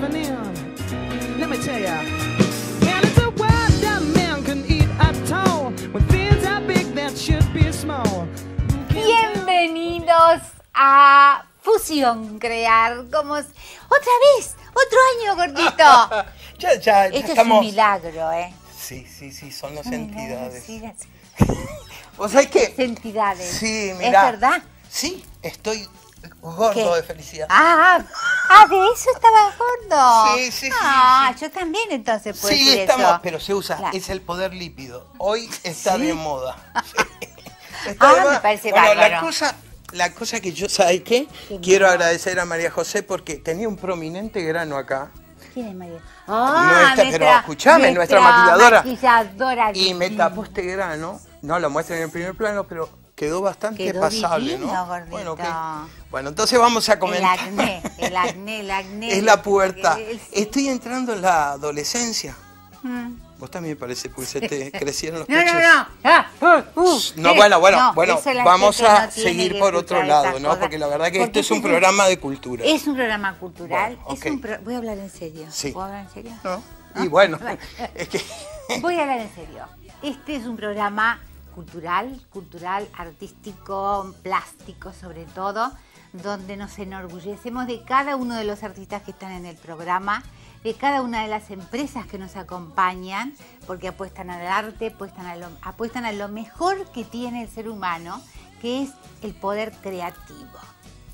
living in. Let me tell ya. And it's a world that man can eat at all. When things are big that should be small. Bienvenidos a Fusión Crear. Como otra vez, otro año ya, gordito. ya, ya Esto estamos. es un milagro, ¿eh? Sí, sí, sí, son las entidades. sí, las ¿Vos sabés qué? entidades. Sí, ¿Es mira. verdad? Sí, estoy gordo ¿Qué? de felicidad. Ah, ah, de eso estaba gordo. Sí, sí, sí, Ah, sí. yo también entonces puedo sí, decir estamos, eso. pero se usa, Claro. es el poder lípido. Hoy está ¿Sí? de moda. Ah, de me moda. parece bueno, la cosa, la cosa que yo, ¿sabes qué? Qué Quiero agradecer a María José porque tenía un prominente grano acá. ¿Quién es María? Ah, Nuestra- pero escuchame, nuestra maquilladora. maquilladora Y me tapó este grano, no lo muestro en el primer plano, pero quedó bastante Quedó pasable, divino, ¿no? gordito. Bueno, bueno, entonces vamos a El comentar. acné, el acné, el acné. es la puerta. El- Estoy entrando en la adolescencia. Mm. Vos también parece, porque te crecieron los No, pechos. no, no. Ah, uh, uh, No, bueno, bueno, No, bueno, vamos a no seguir por otro lado, ¿no? Porque la verdad que esto es un programa de cultura. Es un programa cultural. Bueno, es ok. un pro- Voy a hablar en serio. Sí. ¿Puedo hablar en serio? ¿No? Y bueno, Bueno. es que... Voy a hablar en serio. Este es un programa cultural, cultural, artístico, plástico sobre todo, donde nos enorgullecemos de cada uno de los artistas que están en el programa, de cada una de las empresas que nos acompañan, porque apuestan al arte, apuestan a lo, apuestan a lo mejor que tiene el ser humano, que es el poder creativo.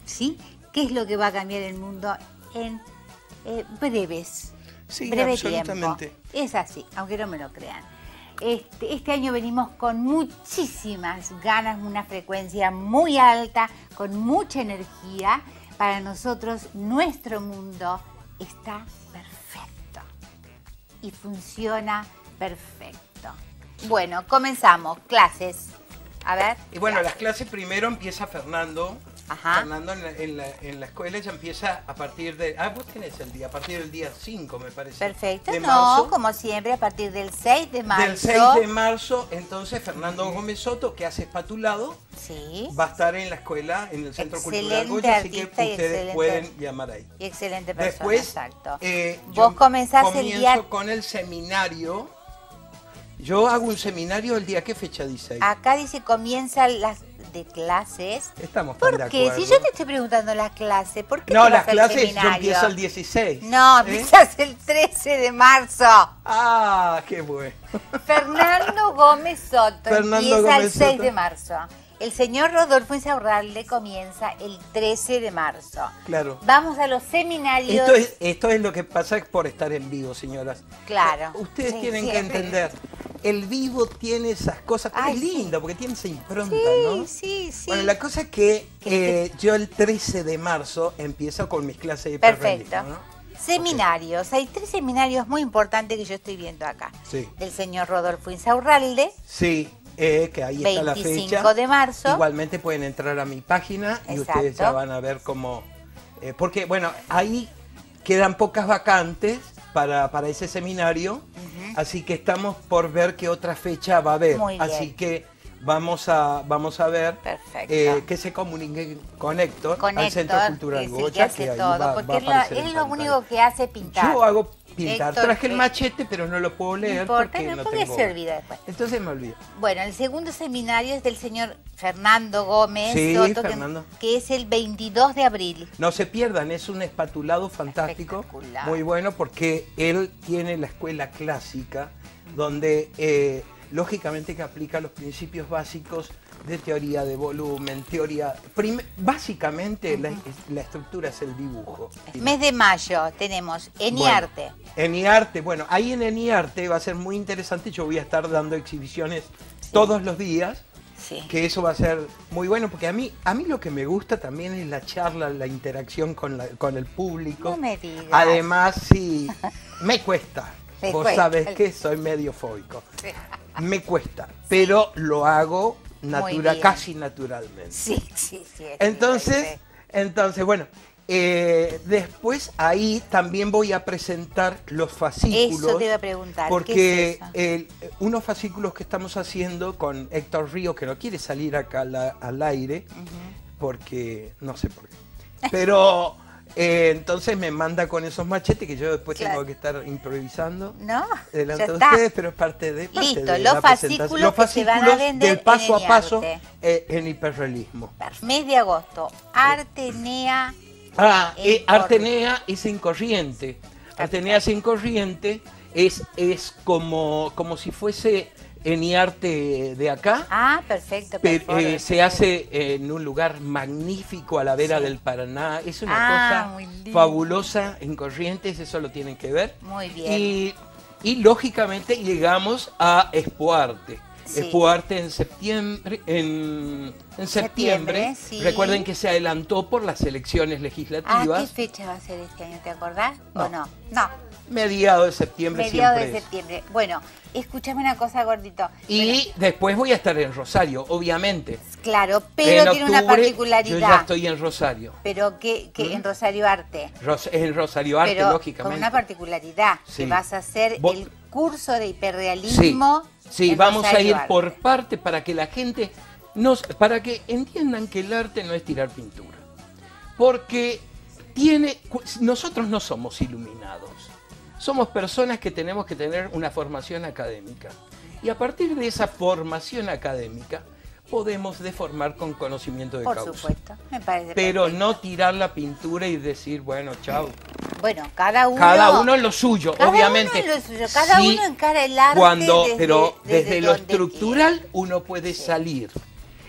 ¿Sí? ¿Qué es lo que va a cambiar el mundo en eh, breves? Sí, breve absolutamente. tiempo. Es así, aunque no me lo crean. Este, este año venimos con muchísimas ganas, una frecuencia muy alta, con mucha energía. Para nosotros, nuestro mundo está perfecto y funciona perfecto. Bueno, comenzamos. Clases. A ver. Y bueno, las clases primero empieza Fernando. Ajá. Fernando en la, en, la, en la escuela ya empieza a partir de... Ah, vos tenés el día, a partir del día 5 me parece. Perfecto. No, marzo. como siempre, a partir del 6 de marzo. Del 6 de marzo, entonces Fernando Gómez Soto, que hace espatulado, Sí. va a estar en la escuela, en el Centro Cultural Goya, así que ustedes pueden llamar ahí. Y excelente persona, Después, exacto. eh, Vos comenzás el día... con el seminario. Yo hago un seminario el día, ¿qué fecha dice ahí? Acá dice comienzan las de clases. Estamos tan ¿Por qué? Si yo te estoy preguntando las clases, ¿por qué No, te las vas clases yo empiezo el 16. No, ¿eh? empiezas el 13 de marzo. Ah, qué bueno. Fernando Gómez Soto Fernando empieza el Gómez 6 Soto. de marzo. El señor Rodolfo Insaurralde comienza el 13 de marzo. Claro. Vamos a los seminarios. Esto es, esto es lo que pasa por estar en vivo, señoras. Claro. Ustedes Sí, tienen que entender. El vivo tiene esas cosas, Ay, es sí. lindo porque tiene esa impronta, Sí, ¿no? sí, sí. Bueno, la cosa es que eh, yo el 13 de marzo empiezo con mis clases de Perfecto. ¿no? Seminarios. Hay tres seminarios muy importantes que yo estoy viendo acá. Sí. Del señor Rodolfo Insaurralde, Sí, eh, que ahí está la 25 fecha. de marzo. Igualmente pueden entrar a mi página y ustedes ya van a ver cómo... eh, porque, bueno, ahí quedan pocas vacantes para, para ese seminario, así que estamos por ver qué otra fecha va a haber. Muy bien. Así que vamos a, vamos a ver eh, que se comuniquen con Héctor, con al Héctor, Centro Cultural que es que Goya, hace ahí todo, va- va porque a él, la- aparecer él en lo único que hace es pintar. Yo hago pintar. Héctor, Traje el eh, machete, pero no lo puedo leer importa, porque no, no porque tengo... se olvida después. Entonces me olvido. Bueno, el segundo seminario es del señor Fernando Gómez Sí, Soto, que- Fernando. Que, es el 22 de abril. No se pierdan, es un espatulado fantástico, muy bueno porque él tiene la escuela clásica donde eh, lógicamente que aplica los principios básicos de teoría de volumen, teoría... básicamente la, la estructura es el dibujo. Mes de mayo tenemos Eniarte. Bueno, Eniarte, bueno, ahí en Eniarte va a ser muy interesante, yo voy a estar dando exhibiciones todos los días. Sí. que eso va a ser muy bueno, porque a mí, a mí lo que me gusta también es la charla, la interacción con, la- con el público. No me digas. Además, sí, me cuesta. Me Vos sabés que soy medio fóbico. Me cuesta, pero lo hago natura, casi naturalmente. Sí, sí, sí. Entonces, entonces, bueno, eh, después ahí también voy a presentar los fascículos. Eso te iba a preguntar, ¿qué Porque es unos fascículos que estamos haciendo con Héctor Río, que no quiere salir acá al aire, porque no sé por qué. Pero Eh, entonces me manda con esos machetes que yo después Claro. tengo que estar improvisando ¿No? delante de ustedes, pero es parte de, parte Listo, de los la fascículos. Los que se van a vender del paso en a paso eh, en hiperrealismo. Mes de agosto, Artenea. Ah, en eh, Artenea es en corriente. Artenea es en corriente, es, es como, como si fuese Eniarte de acá. Ah, perfecto, Pe- perfecto. eh, se hace en un lugar magnífico a la vera del Paraná. Es una Ah, cosa fabulosa en Corrientes, eso lo tienen que ver. Muy bien. Y, y, lógicamente llegamos a Expoarte. Sí. Expoarte en septiembre, en, en septiembre. Septiembre, sí. Recuerden que se adelantó por las elecciones Ah, legislativas. ¿qué fecha va a ser este año? ¿Te acordás? No. ¿O no? No, Mediados de septiembre siempre de es. septiembre. Bueno, escúchame una cosa, gordito. Y después voy a estar en Rosario, obviamente. Claro, pero en tiene una particularidad. Yo ya estoy en Rosario. Pero que, que ¿Mm? en Rosario Arte. Ros- en Rosario Arte, pero lógicamente. con una particularidad, Sí. que vas a hacer el curso de Sí, hiperrealismo. sí en vamos a ir Arte. por parte para que la gente nos, para que entiendan que el arte no es tirar pintura. Porque tiene, nosotros no somos iluminados. Somos personas que tenemos que tener una formación académica. Y a partir de esa formación académica podemos deformar con conocimiento de Por causa. supuesto, me parece. Pero perfecto. no tirar la pintura y decir, bueno, chao. Bueno, cada uno. Cada uno en lo suyo, Cada obviamente. uno en lo suyo, cada Sí, uno encara el arte Cuando, desde- pero desde desde, lo estructural uno puede salir.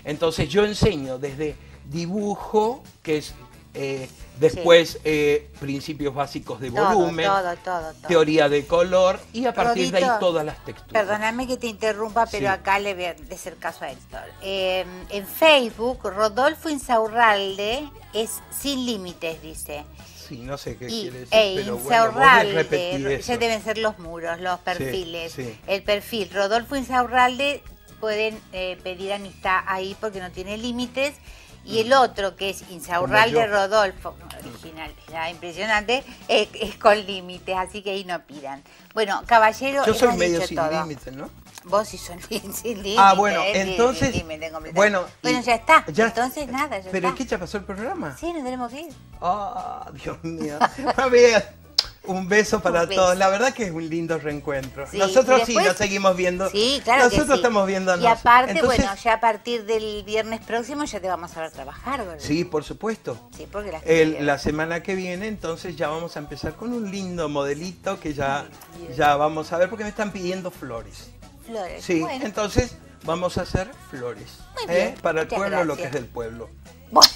Entonces yo enseño desde dibujo, que es eh, después eh, principios básicos de Todo, volumen, todo, todo, todo. teoría de color y a partir de ahí todas las texturas. Perdóname que te interrumpa, pero Sí. acá le voy a hacer caso a Héctor. Eh, en Facebook, Rodolfo Insaurralde es sin límites, dice. Sí, no sé qué Y quiere decir, e pero bueno, vos me Insaurralde, ya deben ser los muros, los perfiles. sí. El perfil Rodolfo Insaurralde pueden eh, pedir amistad ahí porque no tiene límites. Y el otro, que es Insaurralde. Rodolfo, original, ya impresionante, es, es con límites, así que ahí no pidan. Bueno, caballero, Yo soy medio sin límites, ¿no? Vos sí son sin, sin límites. Ah, bueno, eh, entonces, sin bueno, bueno, ya está. ya- entonces nada, ya ¿Pero está. qué ya pasó el programa? Sí, nos tenemos que ir. Ah, Dios mío. A ver, un beso para Un beso. todos. La verdad que es un lindo reencuentro. Sí, Nosotros sí nos seguimos viendo. Sí, claro que Nosotros sí. estamos viéndonos. Y aparte, Entonces, bueno, ya a partir del viernes próximo ya te vamos a ver trabajar, ¿verdad? Sí, por supuesto. Sí, porque la El- la semana que viene, entonces ya vamos a empezar con un lindo modelito que ya, ya vamos a ver porque me están pidiendo flores. Flores. Sí, Bueno, entonces vamos a hacer flores. Muy ¿eh? bien, Para el pueblo lo que es del pueblo. bueno.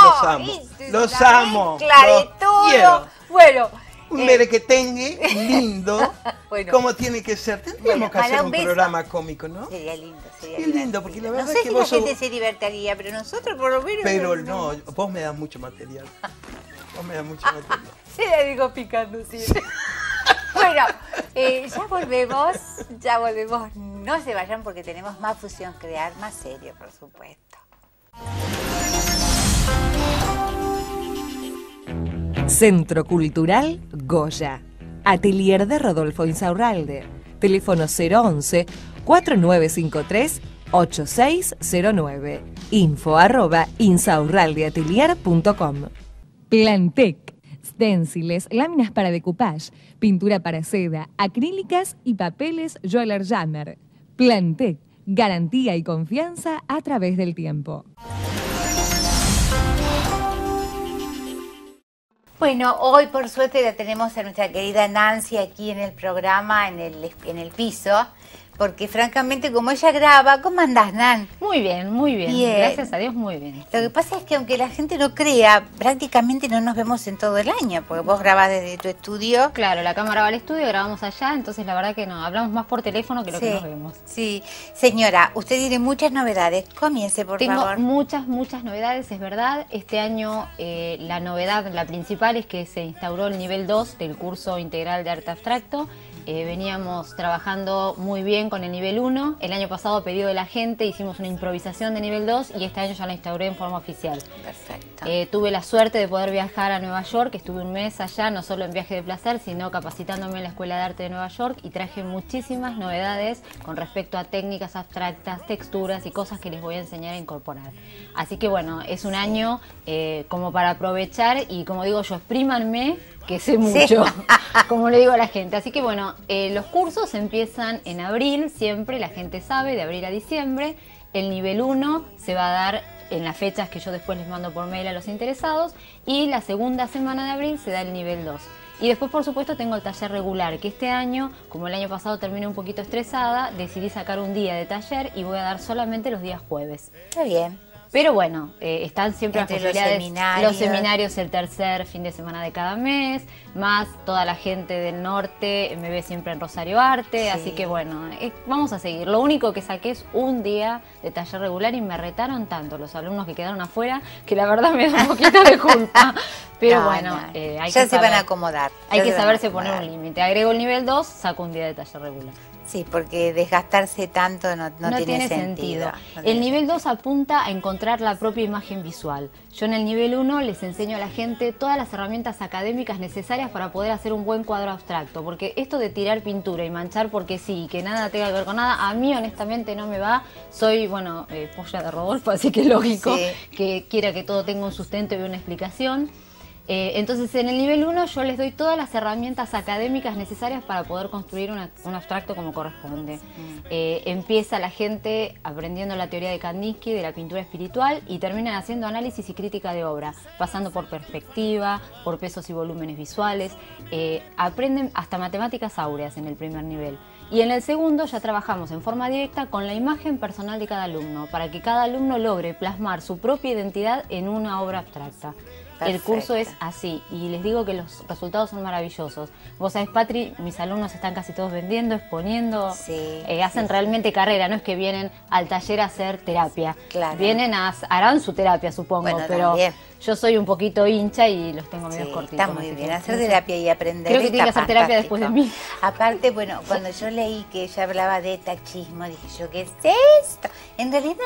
Los Oh, amo, esta es los amo, los quiero. Bueno, Un eh, merequetengue lindo, Bueno. como tiene que ser. Tendríamos Bueno, que hacer un beso. programa cómico, ¿no? sería lindo, sería Qué lindo, porque la No verdad sé que si la vos sos- gente se divertiría, pero nosotros por lo menos... Pero no, vos me das mucho material. Vos me das mucho material. Se la digo picando, sí. bueno, eh, ya volvemos, ya volvemos. No se vayan porque tenemos más fusión crear, más serio, por supuesto. Centro Cultural Goya. Atelier de Rodolfo Insaurralde. Teléfono 011 4953 8609. Info arroba insaurraldeatelier.com. Plantec. Stenciles, láminas para decoupage, pintura para seda, acrílicas y papeles Joeller Jammer. Plantec. Garantía y confianza a través del tiempo. Bueno, hoy por suerte la tenemos a nuestra querida Nancy aquí en el programa, en el, en el piso, porque francamente como ella graba, ¿cómo andás, Nan? Muy bien, muy bien. Bien. Gracias a Dios, muy bien. Lo que pasa es que aunque la gente no crea, prácticamente no nos vemos en todo el año, porque vos grabás desde tu estudio. Claro, la cámara va al estudio, grabamos allá, entonces la verdad que no, hablamos más por teléfono que lo que nos vemos. sí. Señora, usted tiene muchas novedades. Comience, por Tengo favor. muchas, muchas novedades, es verdad. Este año eh, la novedad, la principal, es que se instauró el nivel 2 del curso integral de arte abstracto eh, veníamos trabajando muy bien con el nivel 1. El año pasado, pedido de la gente, hicimos una improvisación de nivel 2 y este año ya la instauré en forma oficial. Perfecto. Eh, tuve la suerte de poder viajar a Nueva York, estuve un mes allá, no solo en viaje de placer, sino capacitándome en la Escuela de Arte de Nueva York y traje muchísimas novedades con respecto a técnicas abstractas, texturas y cosas que les voy a enseñar a incorporar. Así que bueno, es un año eh, como para aprovechar y como digo yo, exprímanme que sé mucho, como le digo a la gente. Así que bueno, eh, los cursos empiezan en abril, siempre, la gente sabe, de abril a diciembre. El nivel 1 se va a dar en las fechas que yo después les mando por mail a los interesados y la segunda semana de abril se da el nivel 2. Y después, por supuesto, tengo el taller regular, que este año, como el año pasado terminé un poquito estresada, decidí sacar un día de taller y voy a dar solamente los días jueves. Está bien. Pero bueno, eh, están siempre Entre las los seminarios. Los seminarios el tercer fin de semana de cada mes, más toda la gente del norte me ve siempre en Rosario Arte, Sí. así que bueno, eh, vamos a seguir. Lo único que saqué es un día de taller regular y me retaron tanto los alumnos que quedaron afuera que la verdad me da un poquito de culpa. Pero No, bueno, no. eh, hay ya que se van a acomodar. Hay ya que saberse poner un límite. Agrego el nivel 2, saco un día de taller regular. Sí, porque desgastarse tanto no, no tiene, sentido. El nivel 2 apunta a encontrar la propia imagen visual. Yo en el nivel 1 les enseño a la gente todas las herramientas académicas necesarias para poder hacer un buen cuadro abstracto, porque esto de tirar pintura y manchar porque sí, y que nada tenga que ver con nada, a mí honestamente no me va. Soy, bueno, eh, polla de Rodolfo, así que lógico Sí. que quiera que todo tenga un sustento y una explicación. Eh, entonces, en el nivel 1 yo les doy todas las herramientas académicas necesarias para poder construir una- un abstracto como corresponde. Eh, empieza la gente aprendiendo la teoría de Kandinsky, de la pintura espiritual, y terminan haciendo análisis y crítica de obra, pasando por perspectiva, por pesos y volúmenes visuales. Eh, aprenden hasta matemáticas áureas en el primer nivel. Y en el segundo ya trabajamos en forma directa con la imagen personal de cada alumno, para que cada alumno logre plasmar su propia identidad en una obra abstracta. El curso es así y les digo que los resultados son maravillosos. Vos sabés, Patri, mis alumnos están casi todos vendiendo, exponiendo, Sí, eh, hacen sí, realmente carrera, no es que vienen al taller a hacer terapia. Claro. Vienen a, harán su terapia, supongo, Bueno, pero también. Yo soy un poquito hincha y los tengo medio Sí, cortitos. está muy bien. Hacer terapia y aprender. Creo que tiene que hacer terapia después de mí. Aparte, bueno, cuando yo leí que ella hablaba de tachismo, dije yo, ¿qué es esto? En realidad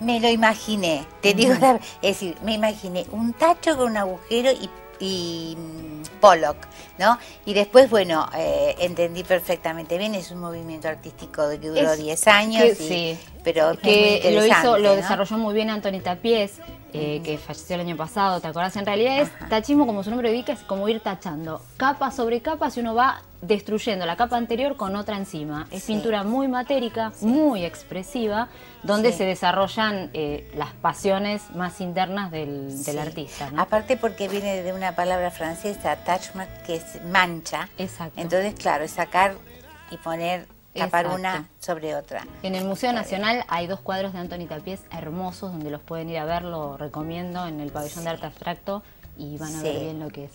me lo imaginé. Te digo Es decir, me imaginé un tacho con un agujero y, y mm, Pollock, ¿no? Y después, bueno, eh, entendí perfectamente bien. Es un movimiento artístico que duró Es 10 años. que y- sí. Pero que lo hizo, lo ¿no? desarrolló muy bien Antoni Tapies, eh, que falleció el año pasado, ¿te acordás? En realidad es tachismo, como su nombre indica, es como ir tachando, capa sobre capa, si uno va destruyendo la capa anterior con otra encima. Es Sí. pintura muy matérica, muy expresiva, donde Sí. se desarrollan eh, las pasiones más internas del, artista. ¿no? Aparte porque viene de una palabra francesa, attachment, que es mancha. Exacto. Entonces, claro, es sacar y poner, tapar Exacto. una sobre otra. En el Museo Nacional hay dos cuadros de Antoni Tapies hermosos donde los pueden ir a ver, lo recomiendo en el pabellón de arte abstracto y van a ver bien lo que es.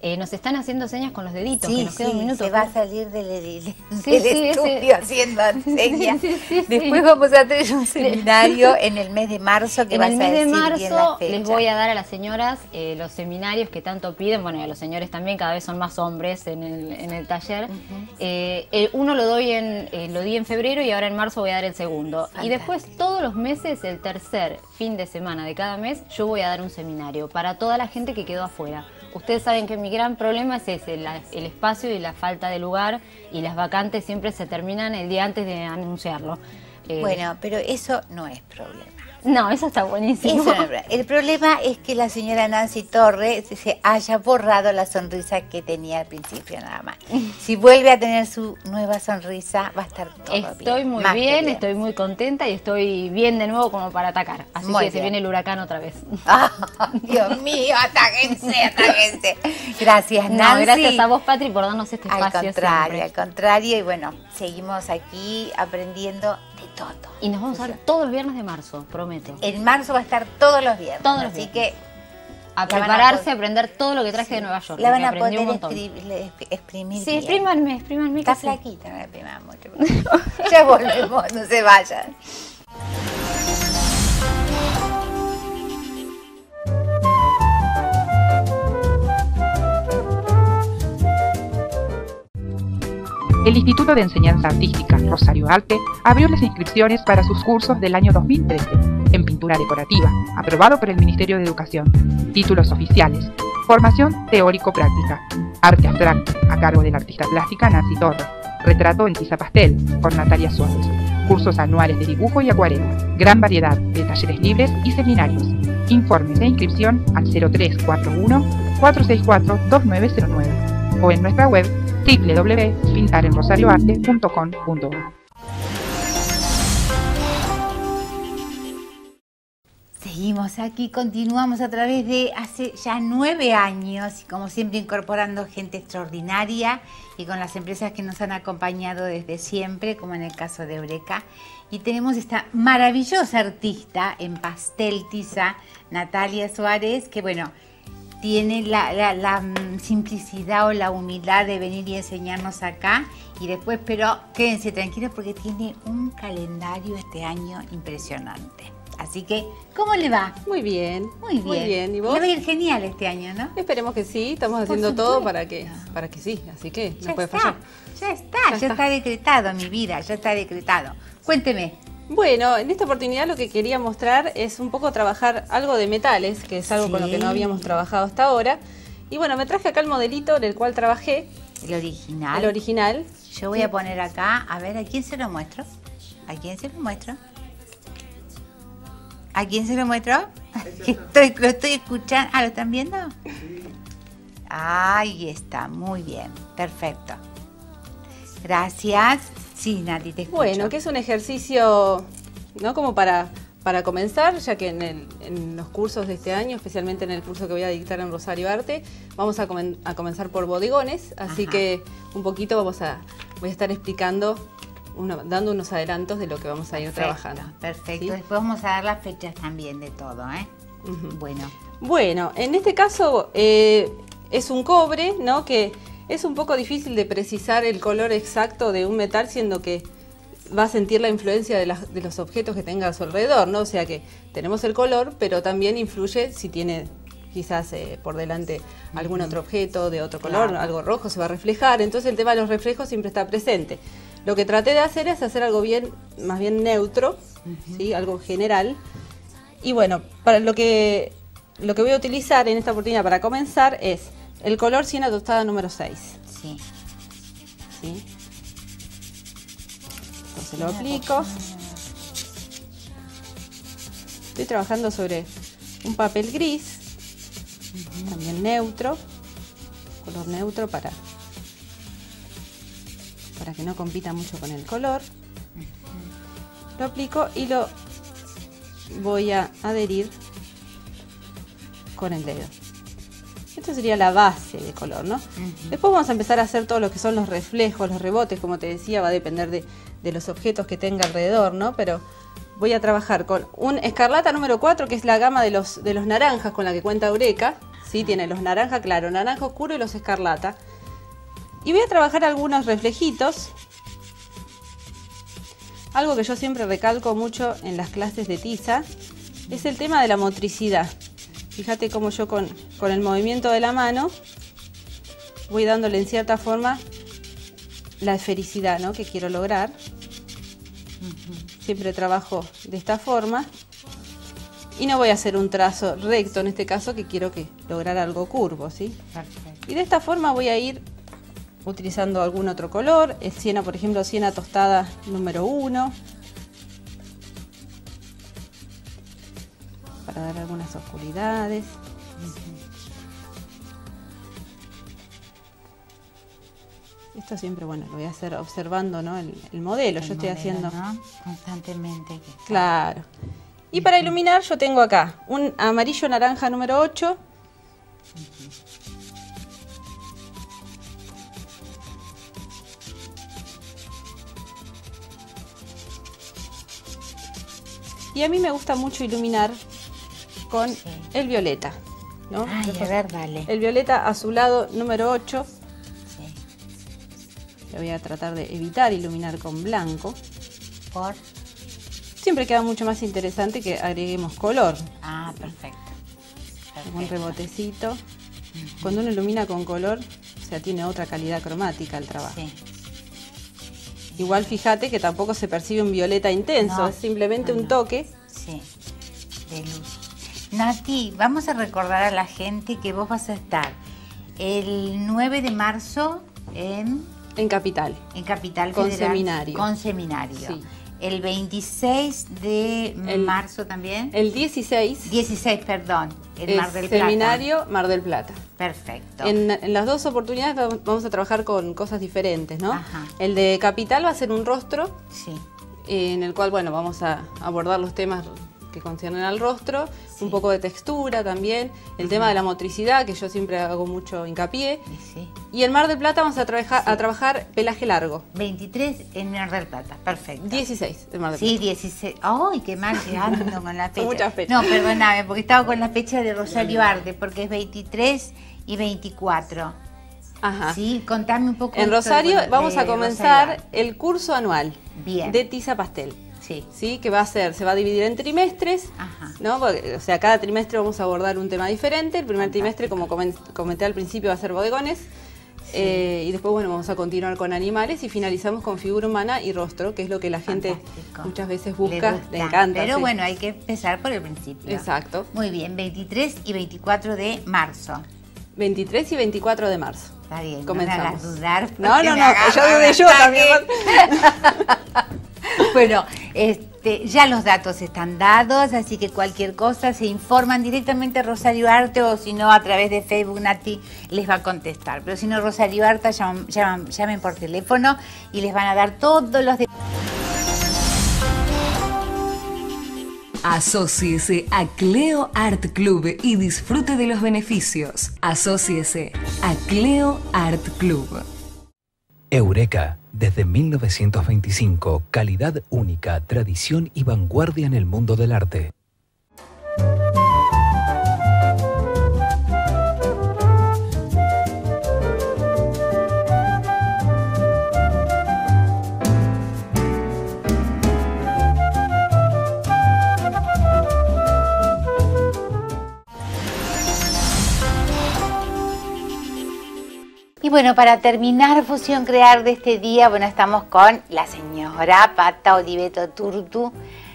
Eh, nos están haciendo señas con los deditos, que Sí, nos queda un sí, minuto. se va a salir del, del- Sí, estudio haciendo señas. Después vamos a tener un seminario en el mes de marzo que En vas el a mes de decir bien la marzo fecha. les voy a dar a las señoras eh, los seminarios que tanto piden, bueno, y a los señores también, cada vez son más hombres en el, en el taller. Eh, el uno lo doy en, eh, lo di en febrero y ahora en marzo voy a dar el segundo. Y después todos los meses, el tercer fin de semana de cada mes, yo voy a dar un seminario para toda la gente que quedó afuera. Ustedes saben que mi gran problema es ese, la- el espacio y la falta de lugar y las vacantes siempre se terminan el día antes de anunciarlo. Eh, Bueno, pero eso no es problema. No, eso está buenísimo. Eso no. El problema es que la señora Nancy Torres se haya borrado la sonrisa que tenía al principio nada más. Si vuelve a tener su nueva sonrisa, va a estar todo bien. Estoy muy bien, estoy muy contenta y estoy bien de nuevo como para atacar. Así Muy que se viene el huracán otra vez. Ah, Dios mío, atáquense, atáquense. Gracias, No, Nancy. gracias a vos, Patri, por darnos este Al espacio. contrario, siempre. al contrario. Y bueno, seguimos aquí aprendiendo de todo. Y nos vamos a ver todos los viernes de marzo, prometo. En marzo va a estar todos los viernes. Todos los así que A prepararse, a aprender todo lo que traje de Nueva York. la van a poder exprimir Sí, exprímanme, exprímanme. Está flaquita, no la expriman mucho. ya volvemos, no se vayan. El Instituto de Enseñanza Artística Rosario Arte abrió las inscripciones para sus cursos del año 2013 en pintura decorativa, aprobado por el Ministerio de Educación. Títulos oficiales. Formación teórico-práctica. Arte abstracto, a cargo de la artista plástica Nancy Torres. Retrato en tiza pastel, por Natalia Suárez. Cursos anuales de dibujo y acuarela. Gran variedad de talleres libres y seminarios. Informes de inscripción al 0341 464 2909 o en nuestra web www.pintarenrosarioarte.com.ar. Seguimos aquí, continuamos a través de hace ya nueve años y como siempre incorporando gente extraordinaria y con las empresas que nos han acompañado desde siempre, como en el caso de Eureka. Y tenemos esta maravillosa artista en pastel tiza, Natalia Suárez, que bueno, tiene la, la- la, mm, simplicidad o la humildad de venir y enseñarnos acá. Y después, pero quédense tranquilos porque tiene un calendario este año impresionante. Así que, ¿cómo le va? Muy bien. Muy bien. Muy bien. ¿Y vos? Le va a ir genial este año, ¿no? Esperemos que sí. Estamos haciendo todo para que, para que sí. Así que no Ya puede está, fallar. ya está, Ya ya, está. está. decretado mi vida, ya está decretado. Cuénteme. Bueno, en esta oportunidad lo que quería mostrar es un poco trabajar algo de metales, que es algo con lo que Sí. no habíamos trabajado hasta ahora. Y bueno, me traje acá el modelito en el cual trabajé, El original. el original. Yo voy a poner acá, a ver, ¿a quién se lo muestro? ¿A quién se lo muestro? ¿A quién se lo muestro? Estoy, lo estoy escuchando. Ah, ¿lo están viendo? Ahí está, muy bien, perfecto. Gracias. Sí, Nati, te escucho. Bueno, que es un ejercicio, ¿no? Como para, para comenzar, ya que en, el- en los cursos de este año, especialmente en el curso que voy a dictar en Rosario Arte, vamos a, comen- a comenzar por bodegones, así Ajá. que un poquito vamos a, voy a estar explicando, uno- dando unos adelantos de lo que vamos a ir Perfecto, trabajando. Perfecto. ¿sí? Después vamos a dar las fechas también de todo, ¿eh? Bueno, Bueno, en este caso eh, es un cobre, ¿no? Que es un poco difícil de precisar el color exacto de un metal, siendo que va a sentir la influencia de, los objetos que tenga a su alrededor, ¿no? O sea que tenemos el color, pero también influye si tiene quizás eh, por delante algún otro objeto de otro color, Claro. algo rojo se va a reflejar, entonces el tema de los reflejos siempre está presente. Lo que traté de hacer es hacer algo bien, más bien neutro, ¿sí? algo general, y bueno, para lo que, lo que voy a utilizar en esta oportunidad para comenzar es el color siena tostada número 6. sí. ¿sí? Entonces lo aplico. Estoy trabajando sobre un papel gris, también neutro, color neutro para, para que no compita mucho con el color. Lo aplico y lo voy a adherir con el dedo. Esto sería la base de color, ¿no? Después vamos a empezar a hacer todo lo que son los reflejos, los rebotes, como te decía, va a depender de, de los objetos que tenga alrededor, ¿no? Pero voy a trabajar con un escarlata número 4, que es la gama de los, de los naranjas con la que cuenta Eureka. Sí, tiene los naranja claro, naranja oscuro y los escarlata. Y voy a trabajar algunos reflejitos. Algo que yo siempre recalco mucho en las clases de tiza es el tema de la motricidad. Fíjate cómo yo con, con el movimiento de la mano voy dándole en cierta forma la esfericidad ¿no? que quiero lograr. Siempre trabajo de esta forma. Y no voy a hacer un trazo recto en este caso que quiero que lograr algo curvo, ¿sí? Perfecto. Y de esta forma voy a ir utilizando algún otro color. El siena, por ejemplo, siena tostada número 1. Dar algunas oscuridades. Esto siempre, bueno, lo voy a hacer observando ¿no? el, el modelo. yo estoy modelo, haciendo... ¿no? Constantemente. Claro. Y para iluminar yo tengo acá un amarillo naranja número 8. Y a mí me gusta mucho iluminar con Sí. el violeta. ¿no? Ay, a Entonces, ver, dale. El violeta azulado número 8. Sí. Voy a tratar de evitar iluminar con blanco. Por. Siempre queda mucho más interesante que agreguemos color. Ah, perfecto. Perfecto. rebotecito. Cuando uno ilumina con color, o sea, tiene otra calidad cromática el trabajo. Sí. Igual fíjate que tampoco se percibe un violeta intenso, No, es simplemente no, un no. toque. Sí, de luz. Nati, vamos a recordar a la gente que vos vas a estar el 9 de marzo en, En capital. en Capital Con Federal. seminario. Con seminario. Sí. El 26 de El- marzo también. El 16 16, perdón, en Mar del Plata. seminario Mar del Plata. Perfecto. En, en las dos oportunidades va- vamos a trabajar con cosas diferentes, ¿no? Ajá. El de capital va a ser un rostro Sí. en el cual, bueno, vamos a abordar los temas que conciernen al rostro, Sí. un poco de textura también, el tema de la motricidad, que yo siempre hago mucho hincapié. y sí. Y en Mar del Plata vamos a, trabajar a trabajar pelaje largo. 23 en Mar del Plata, perfecto. 16 de Mar del Sí, Plata. 16. ¡Ay, qué mal que ando con la fecha! muchas fechas. No, perdóname, porque estaba con la fecha de Rosario Arte, porque es 23 y 24. Ajá. Sí, contame un poco. En Rosario de vamos a comenzar el curso anual Bien. de tiza pastel. Sí. ¿sí? que va a ser, se va a dividir en trimestres, Ajá. ¿no? Porque, o sea, cada trimestre vamos a abordar un tema diferente. El primer trimestre, como comen- comenté al principio, va a ser bodegones. Eh, y después, bueno, vamos a continuar con animales y finalizamos con figura humana y rostro, que es lo que la gente Fantástico. muchas veces busca, le, encanta. Pero sí. bueno, hay que empezar por el principio. Exacto. Muy bien, 23 y 24 de marzo. 23 y 24 de marzo. Está bien, Comenzamos. no me hagas dudar. No, no, no, yo dudé yo también. Bueno, este, ya los datos están dados, así que cualquier cosa se informan directamente a Rosario Arte o si no a través de Facebook Nati les va a contestar. Pero si no Rosario Arte llaman, llaman- llamen por teléfono y les van a dar todos los detalles. Asociese a Cleo Art Club y disfrute de los beneficios. Asociese a Cleo Art Club. Eureka, desde 1925, calidad única, tradición y vanguardia en el mundo del arte. Bueno, para terminar Fusión Crear de este día, bueno, estamos con la señora Pata Oliveto Turtu,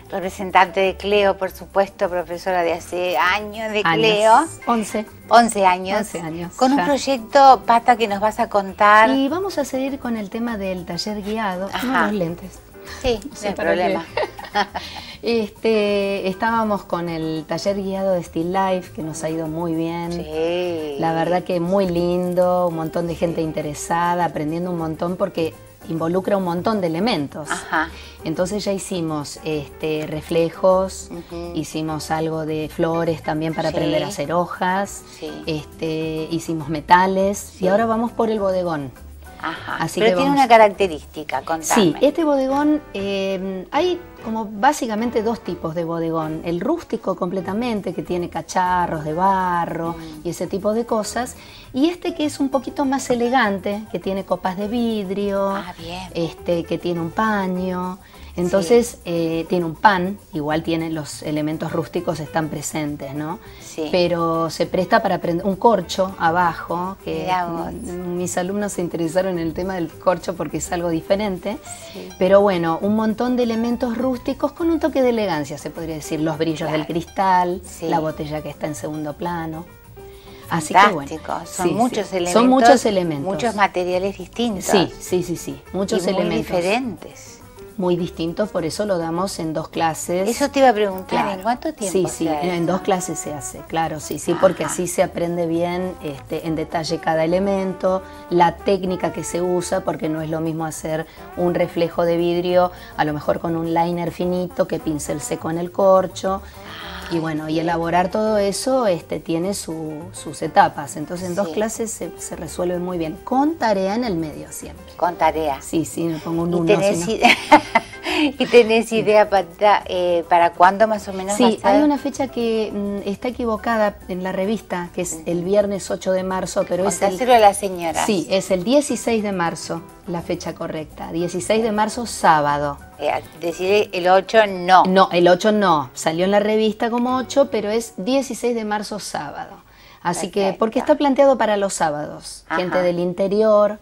representante de Cleo, por supuesto, profesora de hace años de Cleo. 11. 11 años. 11 años, Con un proyecto, Pata, que nos vas a contar. Y vamos a seguir con el tema del taller guiado. Ajá. Los lentes. Sí, No para problema. Este, estábamos con el taller guiado de Still Life, que nos ha ido muy bien. Sí. La verdad que muy lindo, un montón de gente interesada, aprendiendo un montón porque involucra un montón de elementos. Ajá. Entonces ya hicimos este, reflejos, hicimos algo de flores también para Sí. aprender a hacer hojas, Sí. este, hicimos metales y ahora vamos por el bodegón. Ajá. Así Pero que tiene vamos- una característica, contame. Sí, este bodegón, eh, hay como básicamente dos tipos de bodegón. El rústico completamente, que tiene cacharros de barro y ese tipo de cosas. Y este que es un poquito más elegante, que tiene copas de vidrio, Ah, bien. este, que tiene un paño. Entonces eh, tiene un pan, igual tiene los elementos rústicos están presentes, ¿no? Sí. Pero se presta para aprender un corcho abajo, que mis alumnos se interesaron en el tema del corcho porque es algo diferente. Pero bueno, un montón de elementos rústicos con un toque de elegancia, se podría decir. Los brillos Claro. del cristal, Sí. la botella que está en segundo plano. Así que bueno. Son sí, sí. muchos elementos. Son muchos elementos. Muchos materiales distintos. Sí, sí, sí, sí. Muchos y muy elementos. diferentes. Muy distintos, por eso lo damos en dos clases. Eso te iba a preguntar, Claro. ¿en cuánto tiempo? Sí, sí, en dos clases se hace, claro, sí, sí, porque así se aprende bien este, en detalle cada elemento, la técnica que se usa, porque no es lo mismo hacer un reflejo de vidrio, a lo mejor con un liner finito que pincel seco en el corcho. Y bueno, y elaborar todo eso este, tiene su- sus etapas. Entonces en dos clases se, se resuelve muy bien, con tarea en el medio siempre. Con tarea. Sí, sí, me pongo un ¿Y uno. tenés, ¿Y tenés idea para, eh, para cuándo más o menos va Sí, a hay una fecha que mm, está equivocada en la revista, que es el viernes 8 de marzo, pero es el, a la señora. sí, es el 16 de marzo, la fecha correcta. 16 de marzo, sábado. Eh, decir el 8 no. No, el 8 no, salió en la revista como 8, pero es 16 de marzo, sábado. Así que, porque está planteado para los sábados. Ajá. Gente del interior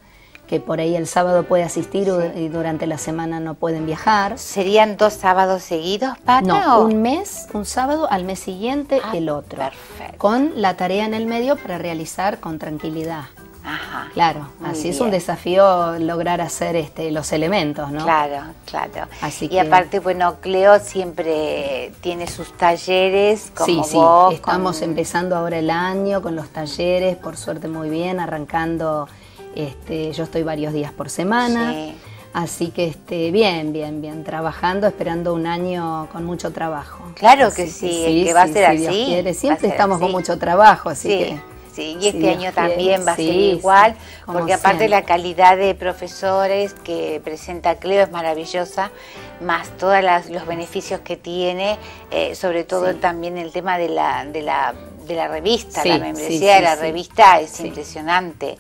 que por ahí el sábado puede asistir y durante la semana no pueden viajar. ¿Serían dos sábados seguidos, Pata? No, o- un mes, un sábado, al mes siguiente Ah, el otro. perfecto. Con la tarea en el medio para realizar con tranquilidad. Ajá. Claro, Muy así es un desafío lograr hacer este, los elementos, ¿no? Claro, claro. Así y que- aparte, bueno, Cleo siempre tiene sus talleres como sí, sí, vos. estamos con- empezando ahora el año con los talleres, por suerte muy bien, arrancando, este, yo estoy varios días por semana, Sí. así que este, bien, bien, bien, trabajando, esperando un año con mucho trabajo. Claro Así que sí, es que va a ser si así, Dios quiere. va a Siempre estamos así. con mucho trabajo, así sí, que... sí, y este año también va a ser igual, porque aparte siempre. la calidad de profesores que presenta Cleo es maravillosa, más todos los beneficios que tiene, eh, sobre todo también el tema de la, de la, de la revista, Sí, la sí, membresía sí, de la revista es impresionante.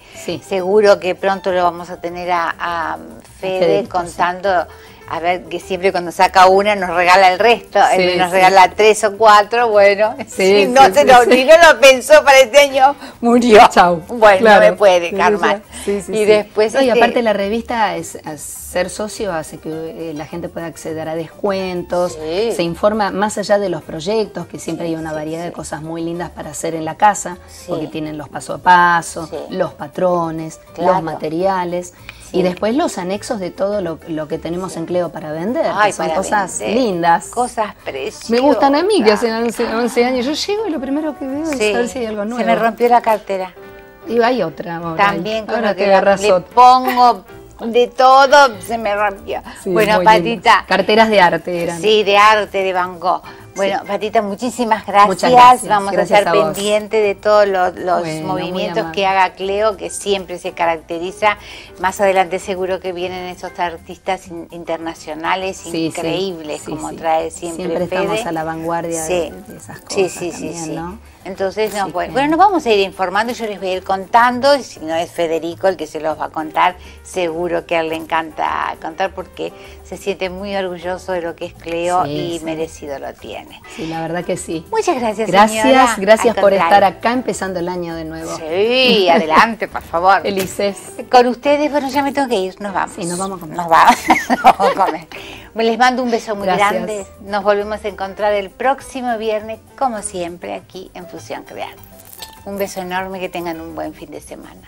Seguro que pronto lo vamos a tener a, a Fede contando. A ver, que siempre cuando saca una nos regala el resto, Sí, él nos sí. regala tres o cuatro, bueno, Sí, si no, sí, se sí, lo, sí. si no lo pensó para este año, murió. Chau. Bueno, Claro. no me puede Sí, dejar sí, mal. sí, sí, y sí. después... No, y este, aparte la revista es, es ser socio hace que eh, la gente pueda acceder a descuentos, Sí. se informa más allá de los proyectos, que siempre hay una variedad de cosas muy lindas para hacer en la casa, Sí. porque tienen los paso a paso, Sí. los patrones, Claro. los materiales. Sí. Y después los anexos de todo lo, lo que tenemos en Cleo para vender, ay, que son cosas vender, lindas. Cosas preciosas. Me gustan a mí, que hacen 11, 11 años. Yo llego y lo primero que veo Sí. es ver si hay algo nuevo. Se me rompió la cartera. Y hay otra ahora. También con ahora lo que le agarras le otra. pongo de todo, se me rompió. Bueno, Patita. Carteras de arte eran. Sí, de arte, de Van Gogh. Bueno, Patita, muchísimas gracias. Vamos Gracias a estar a vos. pendientes de todos los, los Bueno, muy movimientos que haga Cleo, que siempre se caracteriza. Más adelante seguro que vienen esos artistas in- internacionales Sí, increíbles, sí, como trae siempre Siempre estamos Fede. a la vanguardia de, de esas cosas Sí, sí, sí, también, sí. ¿no? Entonces, no, bueno, que- bueno, nos vamos a ir informando, yo les voy a ir contando, y si no es Federico el que se los va a contar, seguro que a él le encanta contar porque se siente muy orgulloso de lo que es Cleo y merecido lo tiene. Sí, la verdad que sí. Muchas gracias, Gracias, señora. gracias Al por estar acá empezando el año de nuevo. Sí, adelante, por favor. Felices. Con ustedes, bueno, ya me tengo que ir, nos vamos. Sí, nos vamos a comer. Nos vamos, nos vamos a comer. Les mando un beso muy Gracias. grande. Nos volvemos a encontrar el próximo viernes, como siempre, aquí en Fusión Crear. Un beso enorme, que tengan un buen fin de semana.